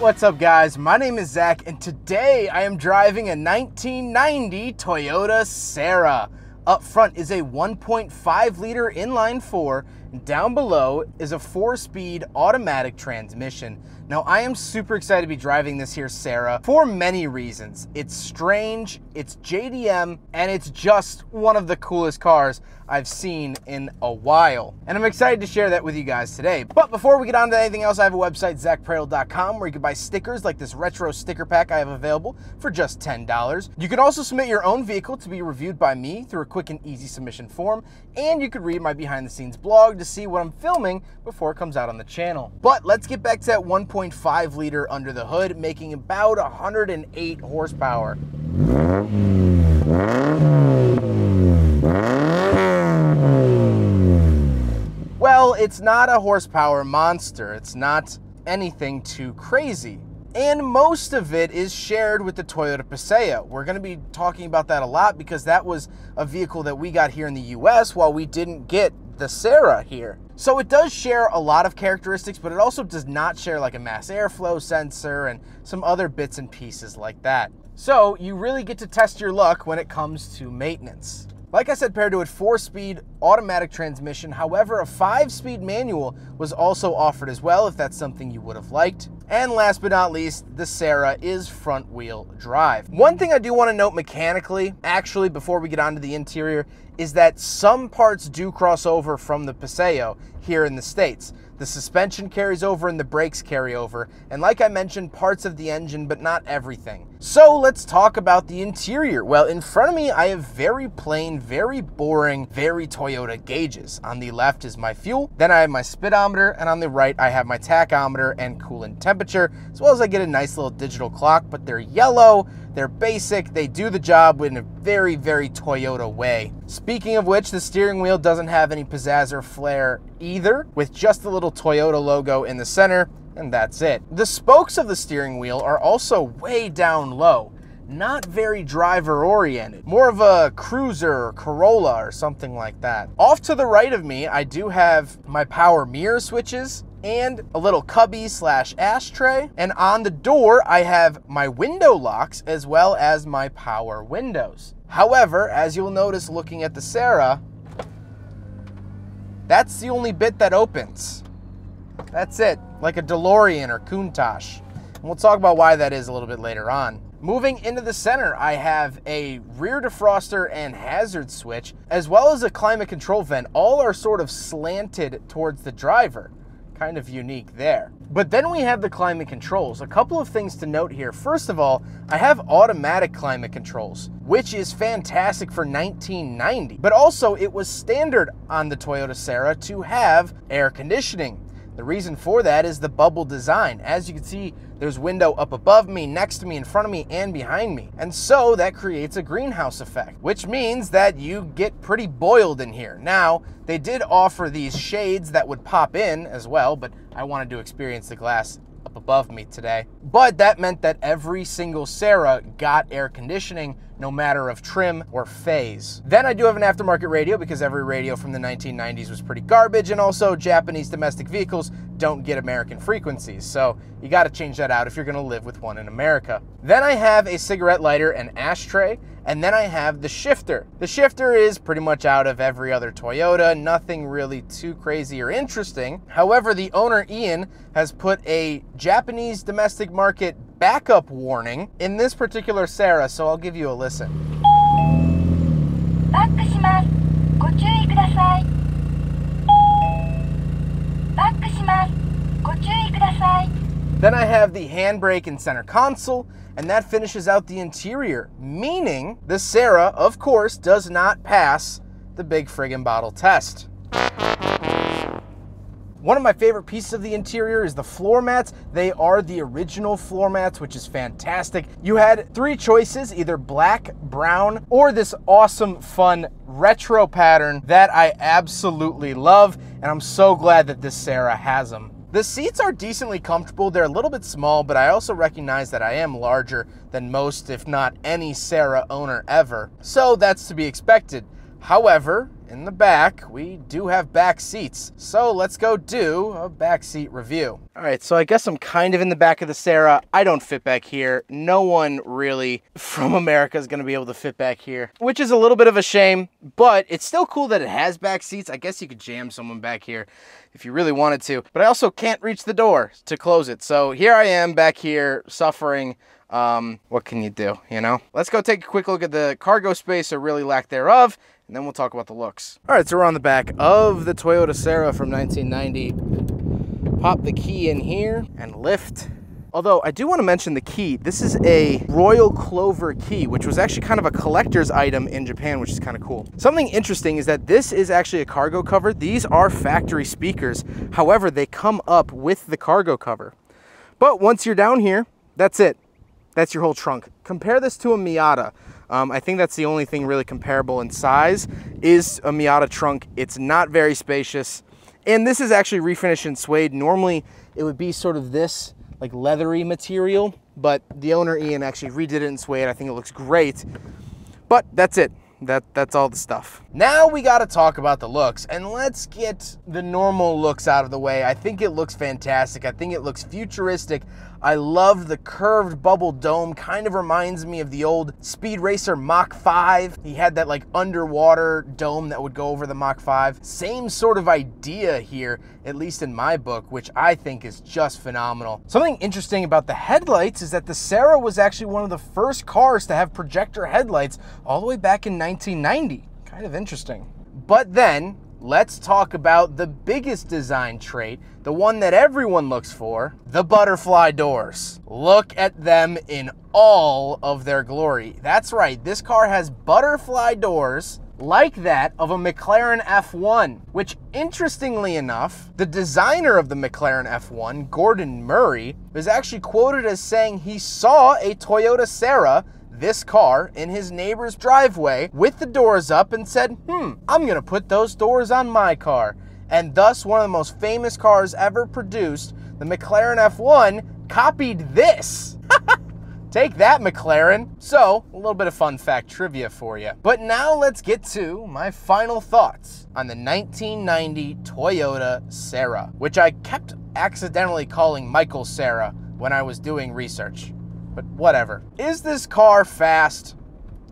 what's up guys? My name is Zack and today I am driving a 1990 Toyota Sera. Up front is a 1.5 liter inline four and down below is a four speed automatic transmission. Now I am super excited to be driving this here Sera for many reasons. It's strange, it's JDM, and it's just one of the coolest cars I've seen in a while. And I'm excited to share that with you guys today. But before we get on to anything else, I have a website, zackpradel.com, where you can buy stickers like this retro sticker pack I have available for just $10. You can also submit your own vehicle to be reviewed by me through a quick and easy submission form, and you could read my behind the scenes blog to see what I'm filming before it comes out on the channel. But let's get back to that 1.5 liter under the hood, making about 108 horsepower. Well, it's not a horsepower monster. It's not anything too crazy. And most of it is shared with the Toyota Paseo. We're going to be talking about that a lot because that was a vehicle that we got here in the US while we didn't get the Sera here. So it does share a lot of characteristics, but it also does not share like a mass airflow sensor and some other bits and pieces like that. So you really get to test your luck when it comes to maintenance. Like I said, paired to a four-speed automatic transmission. However, a five-speed manual was also offered as well if that's something you would have liked. And last but not least, the Sera is front wheel drive. One thing I do want to note mechanically, actually, before we get onto the interior, is that some parts do cross over from the Paseo here in the States. The suspension carries over and the brakes carry over, and like I mentioned, parts of the engine, but not everything. So let's talk about the interior. Well, in front of me, I have very plain, very boring, very Toyota gauges. On the left is my fuel, then I have my speedometer, and on the right, I have my tachometer and coolant temperature, as well as I get a nice little digital clock, but they're yellow, they're basic, they do the job in a very, very Toyota way. Speaking of which, the steering wheel doesn't have any pizzazz or flair either, with just a little Toyota logo in the center, and that's it. The spokes of the steering wheel are also way down low not very driver oriented, more of a cruiser or Corolla or something like that. Off to the right of me, I do have my power mirror switches and a little cubby slash ashtray. And on the door, I have my window locks as well as my power windows. However, as you'll notice looking at the Sera, that's the only bit that opens. That's it, like a DeLorean or Countach. And we'll talk about why that is a little bit later on. Moving into the center, I have a rear defroster and hazard switch, as well as a climate control vent. All are sort of slanted towards the driver. Kind of unique there. But then we have the climate controls. A couple of things to note here. First of all, I have automatic climate controls, which is fantastic for 1990. But also, it was standard on the Toyota Sera to have air conditioning. The reason for that is the bubble design. As you can see, there's window up above me, next to me, in front of me, and behind me. And so that creates a greenhouse effect, which means that you get pretty boiled in here. Now, they did offer these shades that would pop in as well, but I wanted to experience the glass up above me today. But that meant that every single Sera got air conditioning no matter of trim or phase. Then I do have an aftermarket radio because every radio from the 1990s was pretty garbage and also Japanese domestic vehicles don't get American frequencies. So you got to change that out if you're to live with one in America. Then I have a cigarette lighter and ashtray and then I have the shifter. The shifter is pretty much out of every other Toyota, nothing really too crazy or interesting. However, the owner Ian has put a Japanese domestic market backup warning in this particular Sera, so I'll give you a listen. Then I have the handbrake and center console, and that finishes out the interior, meaning the Sera, of course, does not pass the big friggin' bottle test. One of my favorite pieces of the interior is the floor mats. They are the original floor mats, which is fantastic. You had three choices, either black, brown, or this awesome, fun retro pattern that I absolutely love, and I'm so glad that this Sera has them. The seats are decently comfortable. They're a little bit small, but I also recognize that I am larger than most, if not any Sera owner ever. So that's to be expected. However, in the back, we do have back seats. So let's go do a back seat review. All right, so I guess I'm kind of in the back of the Sera. I don't fit back here. No one really from America is gonna be able to fit back here, which is a little bit of a shame, but it's still cool that it has back seats. I guess you could jam someone back here if you really wanted to, but I also can't reach the door to close it. So here I am back here suffering um, what can you do, you know? Let's go take a quick look at the cargo space or really lack thereof, and then we'll talk about the All right, so we're on the back of the Toyota Sera from 1990. Pop the key in here and lift. Although I do want to mention the key. This is a Royal Clover key, which was actually kind of a collector's item in Japan, which is kind of cool. Something interesting is that this is actually a cargo cover. These are factory speakers. However, they come up with the cargo cover. But once you're down here, that's it. That's your whole trunk. Compare this to a Miata. Um, I think that's the only thing really comparable in size is a Miata trunk. It's not very spacious. And this is actually refinished in suede. Normally it would be sort of this like leathery material, but the owner Ian actually redid it in suede. I think it looks great. But that's it. That that's all the stuff. Now we got to talk about the looks and let's get the normal looks out of the way. I think it looks fantastic. I think it looks futuristic. I love the curved bubble dome. Kind of reminds me of the old Speed Racer Mach 5. He had that like underwater dome that would go over the Mach 5. Same sort of idea here, at least in my book, which I think is just phenomenal. Something interesting about the headlights is that the Sera was actually one of the first cars to have projector headlights all the way back in 1990. Kind of interesting. But then let's talk about the biggest design trait, the one that everyone looks for, the butterfly doors. Look at them in all of their glory. That's right, this car has butterfly doors like that of a McLaren F1, which interestingly enough, the designer of the McLaren F1, Gordon Murray, was actually quoted as saying he saw a Toyota Sera this car in his neighbor's driveway with the doors up and said, hmm, I'm gonna put those doors on my car. And thus, one of the most famous cars ever produced, the McLaren F1, copied this. Take that, McLaren. So, a little bit of fun fact trivia for you. But now let's get to my final thoughts on the 1990 Toyota Sera, which I kept accidentally calling Michael Cera when I was doing research but whatever. Is this car fast?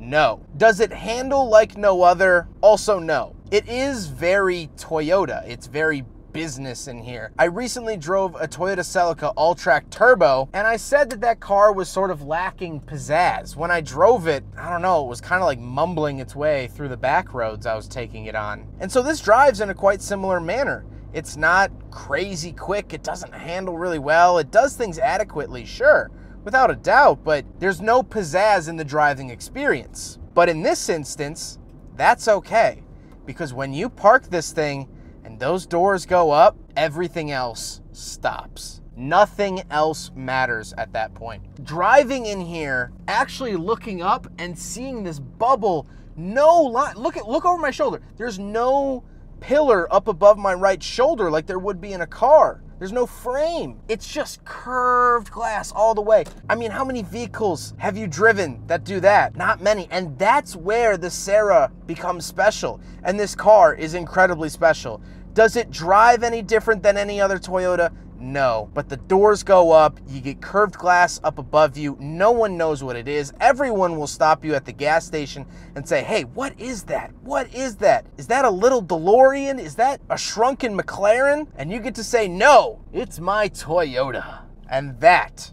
No. Does it handle like no other? Also, no. It is very Toyota. It's very business in here. I recently drove a Toyota Celica All-Trac Turbo, and I said that that car was sort of lacking pizzazz. When I drove it, I don't know, it was kind of like mumbling its way through the back roads I was taking it on. And so this drives in a quite similar manner. It's not crazy quick, it doesn't handle really well, it does things adequately, sure, without a doubt, but there's no pizzazz in the driving experience. But in this instance, that's okay, because when you park this thing and those doors go up, everything else stops. Nothing else matters at that point. Driving in here, actually looking up and seeing this bubble, no line. Look at look over my shoulder. There's no pillar up above my right shoulder like there would be in a car. There's no frame. It's just curved glass all the way. I mean, how many vehicles have you driven that do that? Not many. And that's where the Sera becomes special. And this car is incredibly special. Does it drive any different than any other Toyota? No, but the doors go up, you get curved glass up above you, no one knows what it is. Everyone will stop you at the gas station and say, hey, what is that? What is that? Is that a little DeLorean? Is that a shrunken McLaren? And you get to say, no, it's my Toyota. And that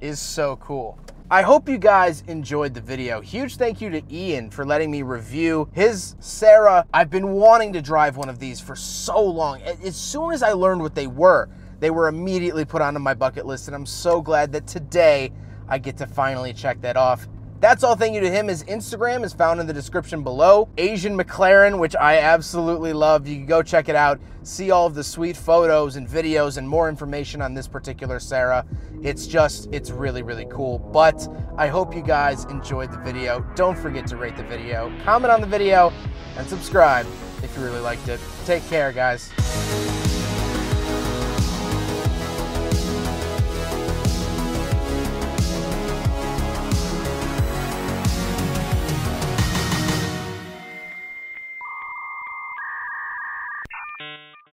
is so cool. I hope you guys enjoyed the video. Huge thank you to Ian for letting me review his Sera. I've been wanting to drive one of these for so long. As soon as I learned what they were, they were immediately put onto my bucket list, and I'm so glad that today I get to finally check that off. That's all thank you to him. His Instagram is found in the description below. Asian McLaren, which I absolutely love. You can go check it out, see all of the sweet photos and videos and more information on this particular Sera. It's just, it's really, really cool. But I hope you guys enjoyed the video. Don't forget to rate the video, comment on the video, and subscribe if you really liked it. Take care, guys.